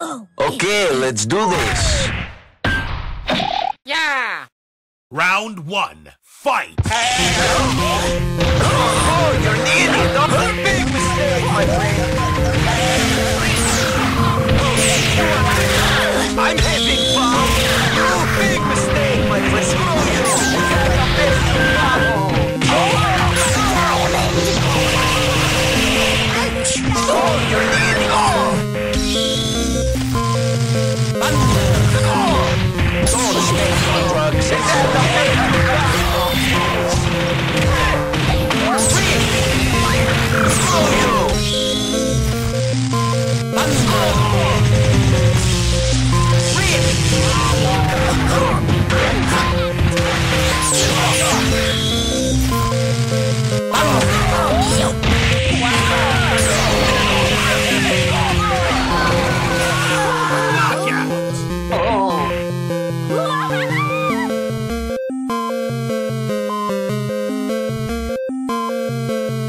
Okay, let's do this. Yeah! Round one, fight!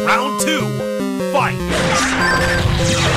Round two, fight!